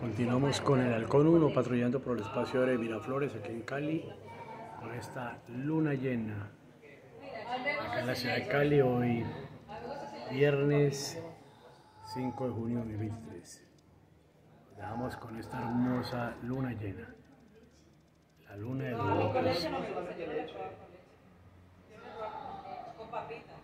Continuamos con el Halcón 1 patrullando por el espacio de Miraflores aquí en Cali con esta luna llena. Acá en la ciudad de Cali hoy viernes 5 de junio de 2023 dejamos con esta hermosa luna llena. La luna de los locos. Con papita.